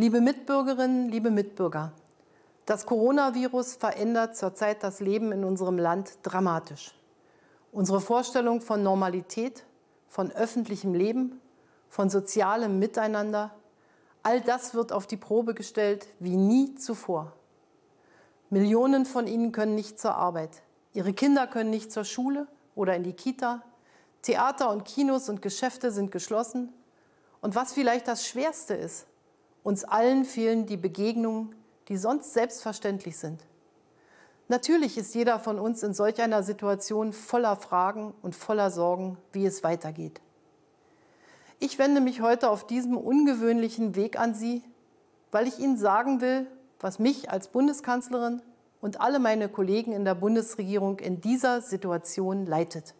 Liebe Mitbürgerinnen, liebe Mitbürger, das Coronavirus verändert zurzeit das Leben in unserem Land dramatisch. Unsere Vorstellung von Normalität, von öffentlichem Leben, von sozialem Miteinander, all das wird auf die Probe gestellt wie nie zuvor. Millionen von ihnen können nicht zur Arbeit. Ihre Kinder können nicht zur Schule oder in die Kita. Theater und Kinos und Geschäfte sind geschlossen. Und was vielleicht das Schwerste ist, uns allen fehlen die Begegnungen, die sonst selbstverständlich sind. Natürlich ist jeder von uns in solch einer Situation voller Fragen und voller Sorgen, wie es weitergeht. Ich wende mich heute auf diesem ungewöhnlichen Weg an Sie, weil ich Ihnen sagen will, was mich als Bundeskanzlerin und alle meine Kollegen in der Bundesregierung in dieser Situation leitet.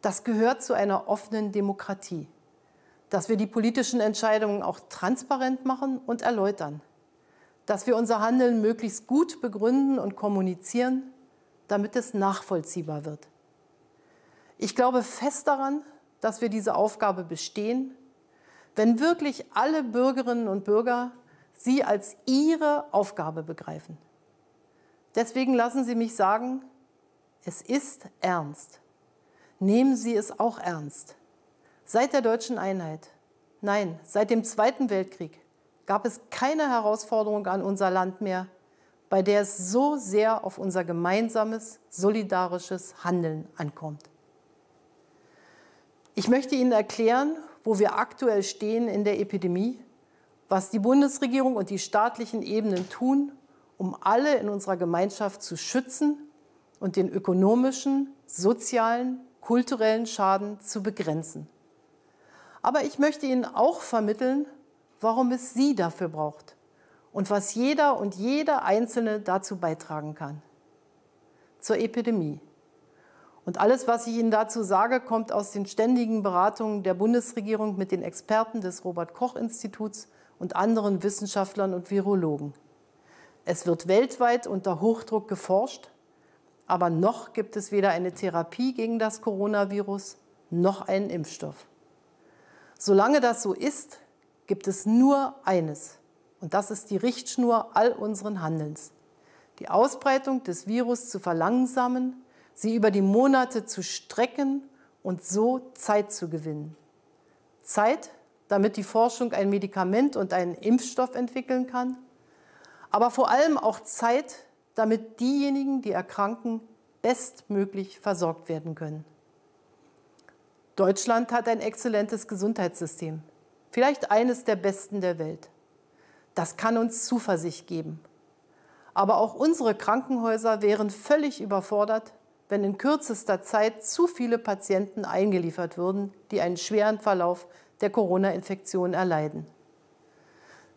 Das gehört zu einer offenen Demokratie, dass wir die politischen Entscheidungen auch transparent machen und erläutern, dass wir unser Handeln möglichst gut begründen und kommunizieren, damit es nachvollziehbar wird. Ich glaube fest daran, dass wir diese Aufgabe bestehen, wenn wirklich alle Bürgerinnen und Bürger sie als ihre Aufgabe begreifen. Deswegen lassen Sie mich sagen, es ist ernst. Nehmen Sie es auch ernst. Seit der deutschen Einheit, nein, seit dem Zweiten Weltkrieg gab es keine Herausforderung an unser Land mehr, bei der es so sehr auf unser gemeinsames, solidarisches Handeln ankommt. Ich möchte Ihnen erklären, wo wir aktuell stehen in der Epidemie was die Bundesregierung und die staatlichen Ebenen tun, um alle in unserer Gemeinschaft zu schützen und den ökonomischen, sozialen, kulturellen Schaden zu begrenzen. Aber ich möchte Ihnen auch vermitteln, warum es Sie dafür braucht und was jeder und jede Einzelne dazu beitragen kann. Zur Epidemie. Und alles, was ich Ihnen dazu sage, kommt aus den ständigen Beratungen der Bundesregierung mit den Experten des Robert Koch Instituts und anderen Wissenschaftlern und Virologen. Es wird weltweit unter Hochdruck geforscht, aber noch gibt es weder eine Therapie gegen das Coronavirus noch einen Impfstoff. Solange das so ist, gibt es nur eines, und das ist die Richtschnur all unseren Handelns. Die Ausbreitung des Virus zu verlangsamen, sie über die Monate zu strecken und so Zeit zu gewinnen. Zeit, damit die Forschung ein Medikament und einen Impfstoff entwickeln kann, aber vor allem auch Zeit, damit diejenigen, die erkranken, bestmöglich versorgt werden können. Deutschland hat ein exzellentes Gesundheitssystem, vielleicht eines der besten der Welt. Das kann uns Zuversicht geben. Aber auch unsere Krankenhäuser wären völlig überfordert, wenn in kürzester Zeit zu viele Patienten eingeliefert würden, die einen schweren Verlauf der Corona-Infektion erleiden.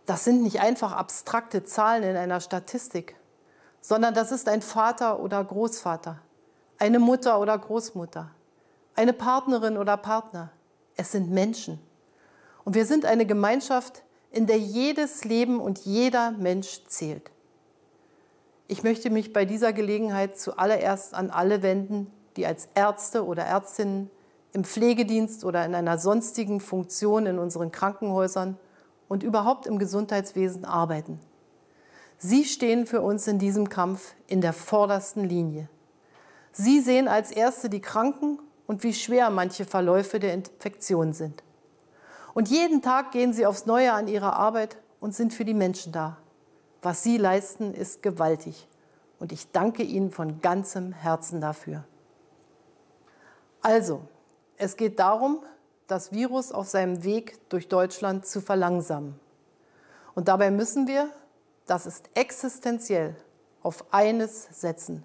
Das sind nicht einfach abstrakte Zahlen in einer Statistik, sondern das ist ein Vater oder Großvater, eine Mutter oder Großmutter, eine Partnerin oder Partner. Es sind Menschen. Und wir sind eine Gemeinschaft, in der jedes Leben und jeder Mensch zählt. Ich möchte mich bei dieser Gelegenheit zuallererst an alle wenden, die als Ärzte oder Ärztinnen im Pflegedienst oder in einer sonstigen Funktion in unseren Krankenhäusern und überhaupt im Gesundheitswesen arbeiten. Sie stehen für uns in diesem Kampf in der vordersten Linie. Sie sehen als Erste die Kranken und wie schwer manche Verläufe der Infektion sind. Und jeden Tag gehen Sie aufs Neue an Ihre Arbeit und sind für die Menschen da. Was Sie leisten, ist gewaltig. Und ich danke Ihnen von ganzem Herzen dafür. Also, es geht darum, das Virus auf seinem Weg durch Deutschland zu verlangsamen. Und dabei müssen wir, das ist existenziell, auf eines setzen.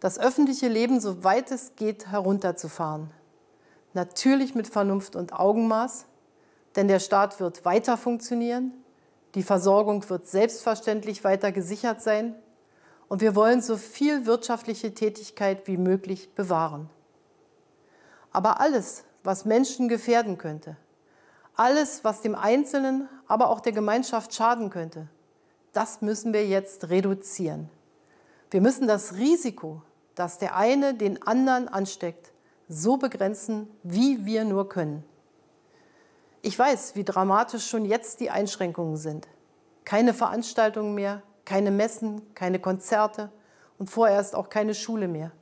Das öffentliche Leben, soweit es geht, herunterzufahren. Natürlich mit Vernunft und Augenmaß, denn der Staat wird weiter funktionieren, die Versorgung wird selbstverständlich weiter gesichert sein und wir wollen so viel wirtschaftliche Tätigkeit wie möglich bewahren. Aber alles, was Menschen gefährden könnte, alles, was dem Einzelnen, aber auch der Gemeinschaft schaden könnte, das müssen wir jetzt reduzieren. Wir müssen das Risiko, dass der eine den anderen ansteckt, so begrenzen, wie wir nur können. Ich weiß, wie dramatisch schon jetzt die Einschränkungen sind. Keine Veranstaltungen mehr, keine Messen, keine Konzerte und vorerst auch keine Schule mehr.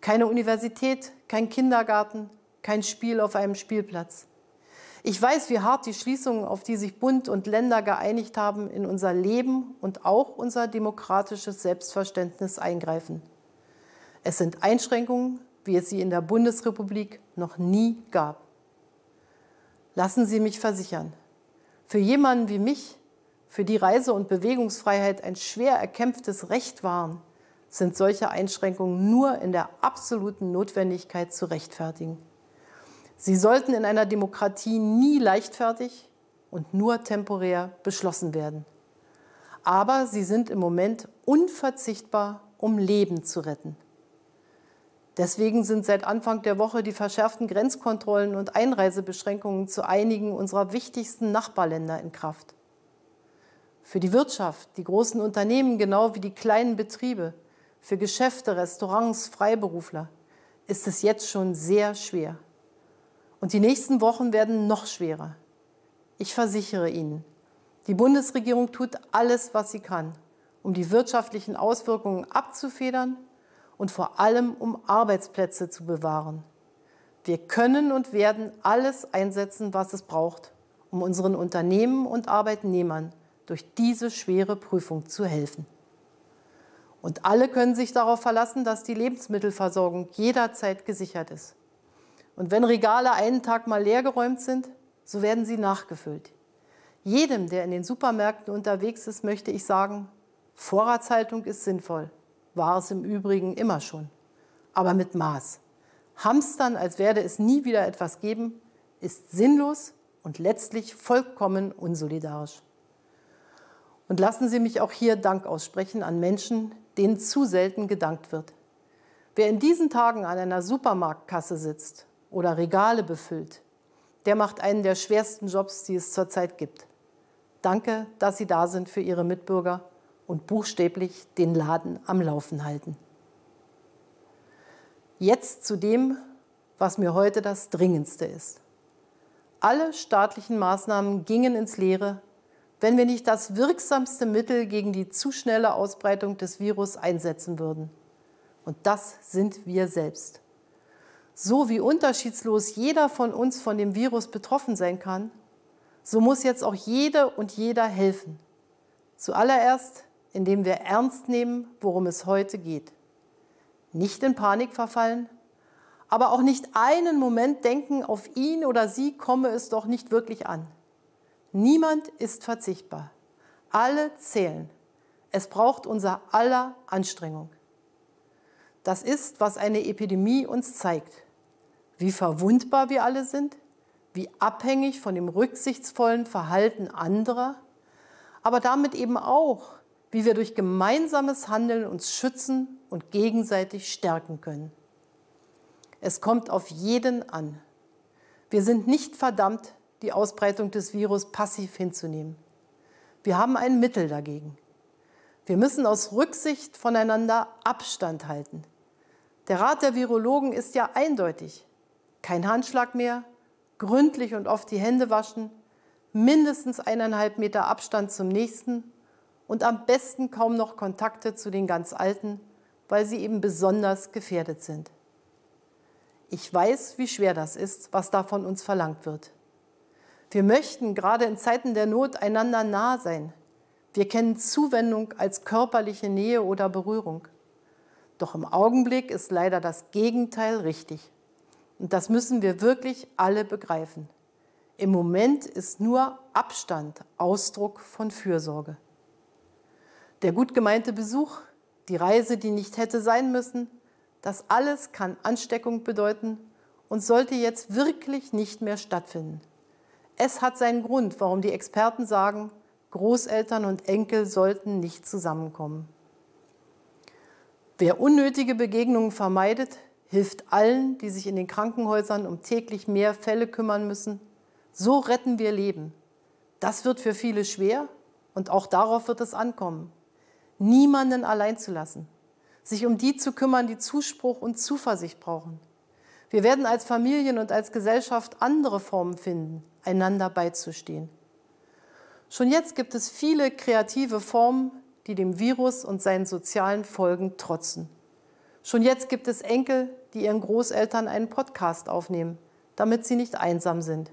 Keine Universität, kein Kindergarten, kein Spiel auf einem Spielplatz. Ich weiß, wie hart die Schließungen, auf die sich Bund und Länder geeinigt haben, in unser Leben und auch unser demokratisches Selbstverständnis eingreifen. Es sind Einschränkungen, wie es sie in der Bundesrepublik noch nie gab. Lassen Sie mich versichern, für jemanden wie mich, für die Reise- und Bewegungsfreiheit ein schwer erkämpftes Recht waren, sind solche Einschränkungen nur in der absoluten Notwendigkeit zu rechtfertigen. Sie sollten in einer Demokratie nie leichtfertig und nur temporär beschlossen werden. Aber sie sind im Moment unverzichtbar, um Leben zu retten. Deswegen sind seit Anfang der Woche die verschärften Grenzkontrollen und Einreisebeschränkungen zu einigen unserer wichtigsten Nachbarländer in Kraft. Für die Wirtschaft, die großen Unternehmen genau wie die kleinen Betriebe, für Geschäfte, Restaurants, Freiberufler ist es jetzt schon sehr schwer. Und die nächsten Wochen werden noch schwerer. Ich versichere Ihnen, die Bundesregierung tut alles, was sie kann, um die wirtschaftlichen Auswirkungen abzufedern und vor allem um Arbeitsplätze zu bewahren. Wir können und werden alles einsetzen, was es braucht, um unseren Unternehmen und Arbeitnehmern durch diese schwere Prüfung zu helfen. Und alle können sich darauf verlassen, dass die Lebensmittelversorgung jederzeit gesichert ist. Und wenn Regale einen Tag mal leergeräumt sind, so werden sie nachgefüllt. Jedem, der in den Supermärkten unterwegs ist, möchte ich sagen, Vorratshaltung ist sinnvoll war es im Übrigen immer schon, aber mit Maß. Hamstern, als werde es nie wieder etwas geben, ist sinnlos und letztlich vollkommen unsolidarisch. Und lassen Sie mich auch hier Dank aussprechen an Menschen, denen zu selten gedankt wird. Wer in diesen Tagen an einer Supermarktkasse sitzt oder Regale befüllt, der macht einen der schwersten Jobs, die es zurzeit gibt. Danke, dass Sie da sind für Ihre Mitbürger und buchstäblich den Laden am Laufen halten. Jetzt zu dem, was mir heute das Dringendste ist. Alle staatlichen Maßnahmen gingen ins Leere, wenn wir nicht das wirksamste Mittel gegen die zu schnelle Ausbreitung des Virus einsetzen würden. Und das sind wir selbst. So wie unterschiedslos jeder von uns von dem Virus betroffen sein kann, so muss jetzt auch jede und jeder helfen. Zuallererst indem wir ernst nehmen, worum es heute geht. Nicht in Panik verfallen, aber auch nicht einen Moment denken, auf ihn oder sie komme es doch nicht wirklich an. Niemand ist verzichtbar. Alle zählen. Es braucht unser aller Anstrengung. Das ist, was eine Epidemie uns zeigt. Wie verwundbar wir alle sind, wie abhängig von dem rücksichtsvollen Verhalten anderer, aber damit eben auch, wie wir durch gemeinsames Handeln uns schützen und gegenseitig stärken können. Es kommt auf jeden an. Wir sind nicht verdammt, die Ausbreitung des Virus passiv hinzunehmen. Wir haben ein Mittel dagegen. Wir müssen aus Rücksicht voneinander Abstand halten. Der Rat der Virologen ist ja eindeutig. Kein Handschlag mehr, gründlich und oft die Hände waschen, mindestens eineinhalb Meter Abstand zum nächsten und am besten kaum noch Kontakte zu den ganz Alten, weil sie eben besonders gefährdet sind. Ich weiß, wie schwer das ist, was da von uns verlangt wird. Wir möchten gerade in Zeiten der Not einander nah sein. Wir kennen Zuwendung als körperliche Nähe oder Berührung. Doch im Augenblick ist leider das Gegenteil richtig. Und das müssen wir wirklich alle begreifen. Im Moment ist nur Abstand Ausdruck von Fürsorge. Der gut gemeinte Besuch, die Reise, die nicht hätte sein müssen, das alles kann Ansteckung bedeuten und sollte jetzt wirklich nicht mehr stattfinden. Es hat seinen Grund, warum die Experten sagen, Großeltern und Enkel sollten nicht zusammenkommen. Wer unnötige Begegnungen vermeidet, hilft allen, die sich in den Krankenhäusern um täglich mehr Fälle kümmern müssen. So retten wir Leben. Das wird für viele schwer und auch darauf wird es ankommen niemanden allein zu lassen, sich um die zu kümmern, die Zuspruch und Zuversicht brauchen. Wir werden als Familien und als Gesellschaft andere Formen finden, einander beizustehen. Schon jetzt gibt es viele kreative Formen, die dem Virus und seinen sozialen Folgen trotzen. Schon jetzt gibt es Enkel, die ihren Großeltern einen Podcast aufnehmen, damit sie nicht einsam sind.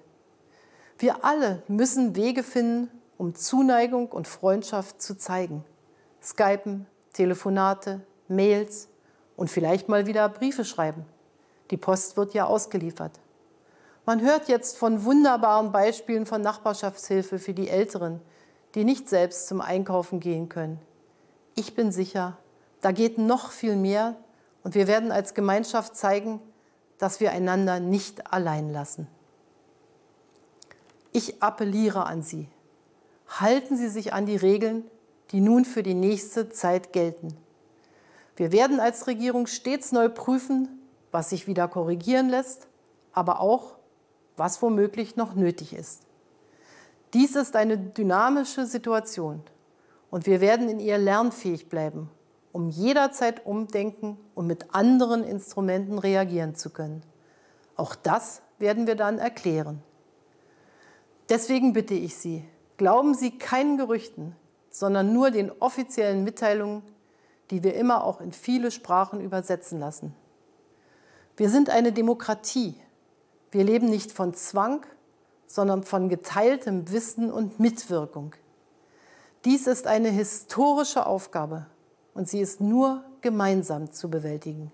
Wir alle müssen Wege finden, um Zuneigung und Freundschaft zu zeigen. Skypen, Telefonate, Mails und vielleicht mal wieder Briefe schreiben. Die Post wird ja ausgeliefert. Man hört jetzt von wunderbaren Beispielen von Nachbarschaftshilfe für die Älteren, die nicht selbst zum Einkaufen gehen können. Ich bin sicher, da geht noch viel mehr und wir werden als Gemeinschaft zeigen, dass wir einander nicht allein lassen. Ich appelliere an Sie. Halten Sie sich an die Regeln, die nun für die nächste Zeit gelten. Wir werden als Regierung stets neu prüfen, was sich wieder korrigieren lässt, aber auch, was womöglich noch nötig ist. Dies ist eine dynamische Situation und wir werden in ihr lernfähig bleiben, um jederzeit umdenken und mit anderen Instrumenten reagieren zu können. Auch das werden wir dann erklären. Deswegen bitte ich Sie, glauben Sie keinen Gerüchten, sondern nur den offiziellen Mitteilungen, die wir immer auch in viele Sprachen übersetzen lassen. Wir sind eine Demokratie wir leben nicht von Zwang, sondern von geteiltem Wissen und Mitwirkung. Dies ist eine historische Aufgabe und sie ist nur gemeinsam zu bewältigen.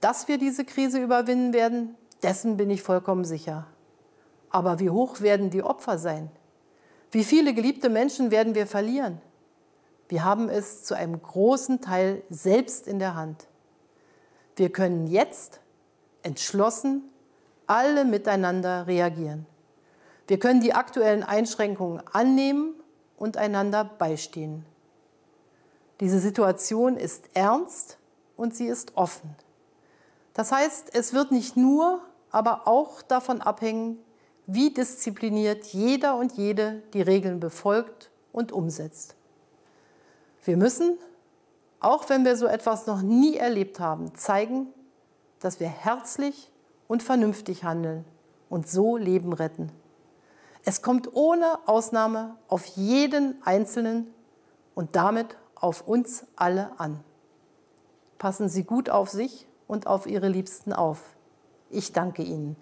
Dass wir diese Krise überwinden werden, dessen bin ich vollkommen sicher. Aber wie hoch werden die Opfer sein? Wie viele geliebte Menschen werden wir verlieren? Wir haben es zu einem großen Teil selbst in der Hand. Wir können jetzt entschlossen alle miteinander reagieren. Wir können die aktuellen Einschränkungen annehmen und einander beistehen. Diese Situation ist ernst und sie ist offen. Das heißt, es wird nicht nur, aber auch davon abhängen, wie diszipliniert jeder und jede die Regeln befolgt und umsetzt. Wir müssen, auch wenn wir so etwas noch nie erlebt haben, zeigen, dass wir herzlich und vernünftig handeln und so Leben retten. Es kommt ohne Ausnahme auf jeden Einzelnen und damit auf uns alle an. Passen Sie gut auf sich und auf Ihre Liebsten auf. Ich danke Ihnen.